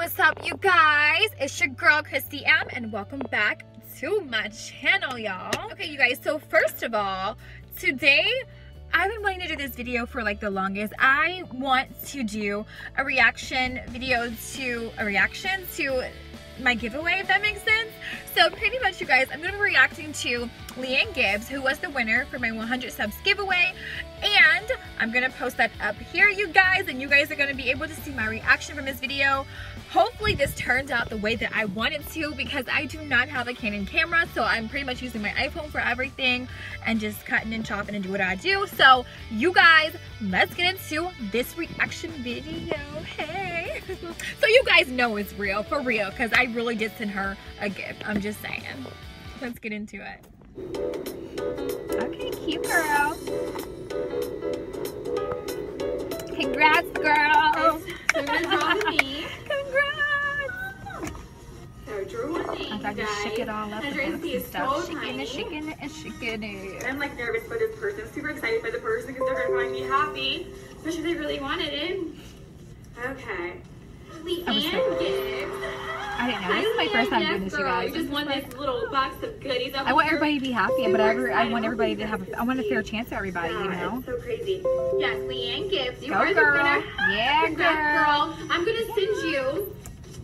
what's up, you guys? It's your girl, Krissy M, and welcome back to my channel, y'all. Okay, you guys, so first of all, today, I've been wanting to do this video for like the longest. I want to do a reaction video to, a reaction to my giveaway, if that makes sense. So pretty much, you guys, I'm going to be reacting to Leanne Gibbs, who was the winner for my 100 subs giveaway. And I'm going to post that up here, you guys, and you guys are going to be able to see my reaction from this video. Hopefully this turns out the way that I want it to because I do not have a Canon camera, so I'm pretty much using my iPhone for everything and just cutting and chopping and do what I do. So you guys, let's get into this reaction video. Hey! So you guys know it's real, for real, because I really did send her a gift. I'm just saying. Let's get into it. Okay, cute girl. Congrats, girl. So good job to me. Congrats. So Drew won the I to shake it all up And and and is stuff. so Shaking it, shaking it, and shaking it. I'm like nervous for this person. Super excited for the person because they're gonna find me happy. Especially if they really wanted it. Okay. I was so Leanne Gibbs. I didn't know. This is my first time doing this, you guys. Just won this little box of goodies. I want everybody to be happy, but every, I want everybody to have. A, I want a fair chance for everybody, you know. So crazy. Yes, Leanne Gibbs. You Go, are the girl. winner. Yeah, girl. I'm gonna send you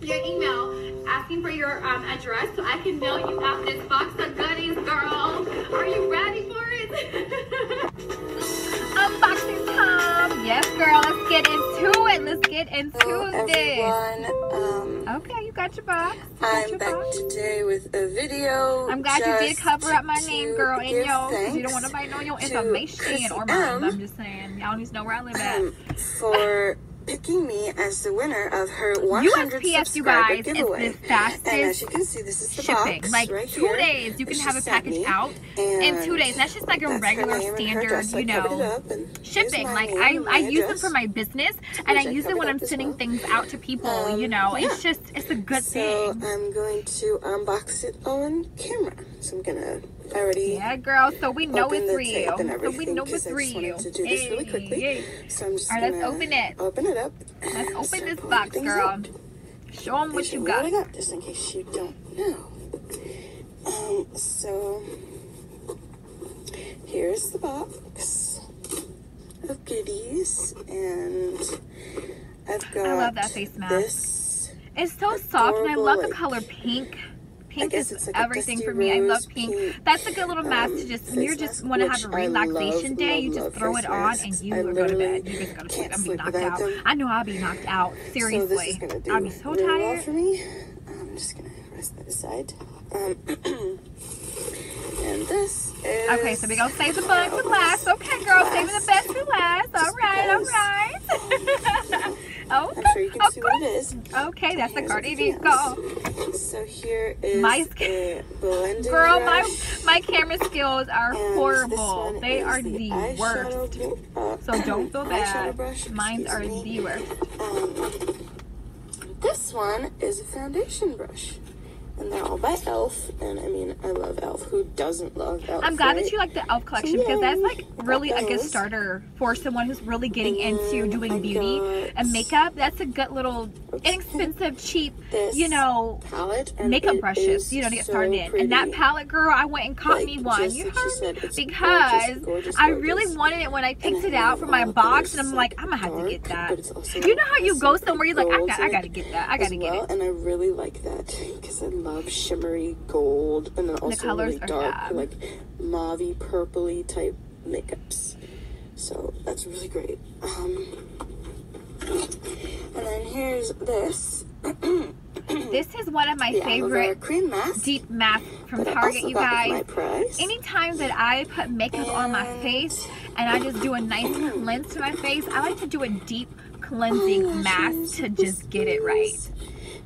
your email asking for your um, address so I can mail you out this box of goodies, girl. Are you ready for into it. Let's Hello this. everyone, um, Okay, you got your box. You got I'm your back box. today with a video. I'm glad you did cover up my name, girl, and yo, because you don't want nobody knowing your information or mine. I'm just saying, y'all need to know where I live at. um, for picking me as the winner of her 100 USPS, you subscriber guys, is giveaway. the fastest and as you can see, this is the shipping. box Like right two here days, you can have a package out in two And days. That's just like a regular name and her standard. You know, up, and here's shipping. Like I, I use them for my business, and I use them when I'm sending well. things out to people. Um, you know, yeah. it's just it's a good So thing. I'm going to unbox it on camera. So I'm gonna I already Yeah, girl. So we know it's real. So we know it's real. to do this really quickly. hey. So I'm just All right, let's gonna open it. Open it up. Let's open this box, girl. out. Show them what you got. What I got, just in case you don't know. Um, so here's the box of goodies, and I've got I love that face mask. this. It's so soft, and I love the color pink. Pink is everything for me. I love pink. That's a good little mask to just when you just want to have a relaxation day, you just throw it on and you go to bed. You just go to sleep and be knocked out. I know I'll be knocked out. So this is Seriously, I'll be so tired. for me. I'm just gonna rest that aside. Um, and this is Okay, so we gonna save the bud for last. Okay, girl, saving the best for last. All right, all right. I'm okay, sure you can see what it is. okay, that's the Here's card. everything Here you So here is My- a blending Girl, my brush, my camera skills are and horrible. They are the, the worst. uh, So don't feel bad. brush, Mine are me. the worst. Um, this one is a foundation brush. And they're all by e.l.f. And I mean, I love e.l.f. Who doesn't love e.l.f.? I'm glad right? that you like the elf collection because that's like really a good starter for someone who's really getting And into doing I beauty got and makeup. That's a good little inexpensive, cheap, you know, palette and makeup brushes, you know, to get so started in. And that palette, girl, I went and caught Like, me one. You heard said, it's Because gorgeous, gorgeous, I really wanted it when I picked it out from my box, and I'm like, I'm gonna have to get that. but it's also, You know how you go somewhere, you're like, I, got, I gotta get that. I gotta get it. And I really like that because I love shimmery gold and then also colors really dark, fab. like mauvey, purpley type makeups. So that's really great. Um, and then here's this. This is one of my the favorite cream mask. deep masks from Target, you guys. Anytime that I put makeup on my face and I just do a nice cleanse to my face, I like to do a deep cleansing mask to just get it right.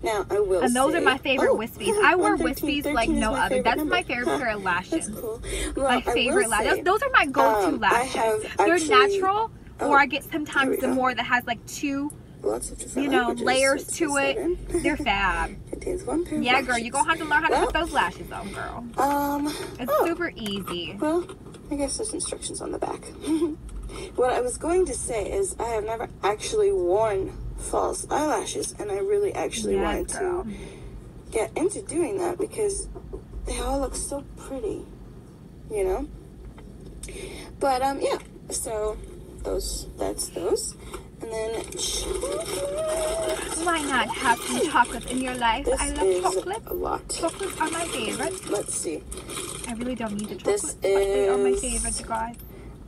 Now I will. And those are my favorite oh, wispies. I wear 113, wispies like 13 is no other. favorite That's my favorite Huh, pair of lashes. Cool. Well, My favorite say, lashes. Those are my go-to um, lashes. have They're natural, oh, or I get sometimes the more that has like two, Lots of different you know, languages. layers to it. They're fab. Contains one pair of Yeah, girl, you're gonna have to learn how to put those lashes on, girl. Um. It's oh, super easy. Well, I guess there's instructions on the back. what I was going to say is I have never actually worn false eyelashes, and I really actually Yes, wanted girl. to get into doing that because they all look so pretty, you know. But um, yeah. So those, that's those, and then chocolate. Why not have some chocolate in your life? This I love is chocolate. a lot. Chocolates are my favorite. Let's see, I really don't need This chocolate, but they are my is- favorite, guys.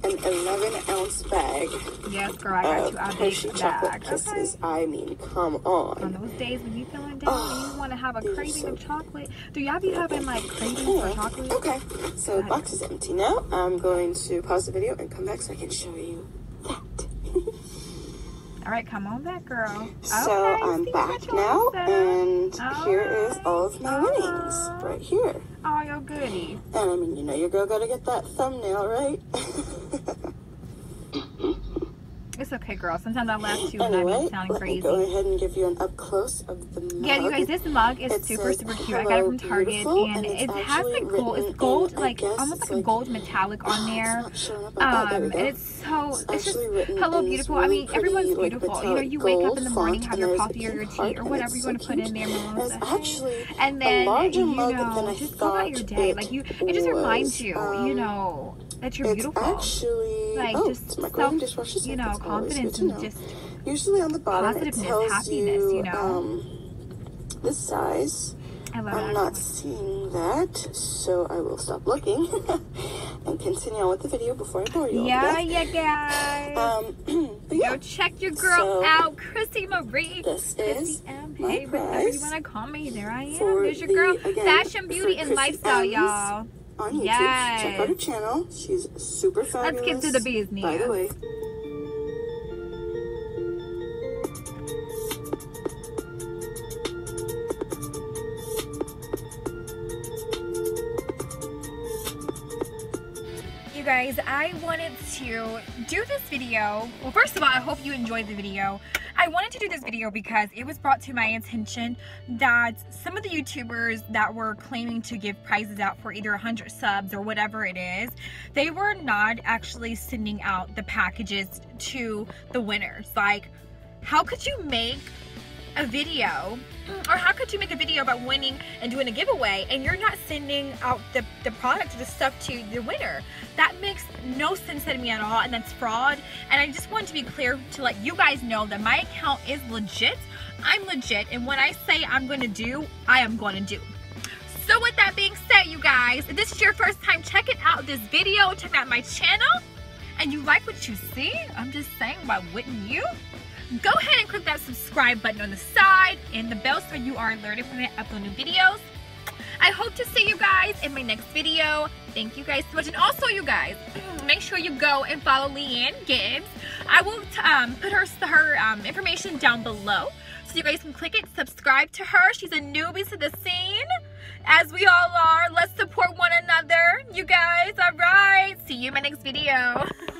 An 11 ounce bag Yes, girl, I got you I Hershey chocolate bag. Okay. kisses. I mean, come On on. those days when you feeling down and you want to have a oh, craving so of chocolate, do y'all be having like cravings for chocolate? okay, so the box is empty now. I'm going to pause the video and come back so I can show you that. All right, come on back, girl. So okay, I'm back now, and said. here is all of my oh. winnings Alright. right here. Oh, you're goody. And I mean, you know, your girl gotta get that thumbnail, right? Okay, girl. Sometimes I laugh too when anyway, I'm sounding crazy. go ahead and give you an up close of the mug. Yeah, you guys, this mug is It super, says, super cute. I got it from Target, and and it has like gold. It's gold, in, like almost like a like- gold metallic on there. It's not showing up. There Um, and it's so It's it's just hello beautiful. I mean, everyone's pretty, like, beautiful. you know, you wake up in the morning, have your coffee or your tea or whatever you want to put in there, mimosa. Actually and then you know, just go about your day. Like you, it just reminds you, you Um, know, that you're beautiful. actually like oh, just self, you know, good confidence and just Usually on the bottom it tells happiness, you, you know. um, the size. I love I'm it. not seeing that, so I will stop looking and continue on with the video before I bore you. Yeah, yeah, guys. Um, but yeah, Go check your girl So, out, Krissy Marie. this Krissy is M. my Hey, whatever you want to call me, there I am. There's your the, girl, again, fashion, beauty, and Krissy lifestyle, y'all. on YouTube. Yes. Check out her channel. She's super fabulous. Let's get to the bees, business. By the way. You guys, I wanted to do this video. Well, first of all, I hope you enjoyed the video. I wanted to do this video because it was brought to my attention that some of the YouTubers that were claiming to give prizes out for either 100 subs or whatever it is, they were not actually sending out the packages to the winners. Like, how could you make a video or how could you make a video about winning and doing a giveaway and you're not sending out the, the product or the stuff to the winner? That makes no sense to me at all and that's fraud. And i just want to be clear to let you guys know that my account is legit. I'm legit and when i say i'm to do i am to do. So with that being said you guys if this is your first time checking out this video checking out my channel. And you like what you see? I'm just saying why wouldn't you go ahead and click that subscribe button on the side and the bell so you are alerted when I upload new videos. I hope to see you guys in my next video. Thank you guys so much. And also, you guys, make sure you go and follow Leanne Gibbs. I will um, put her, her um, information down below so you guys can click it, subscribe to her. She's a newbie to the scene, as we all are. Let's support one another, you guys. All right. See you in my next video.